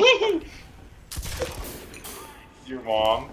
Your mom.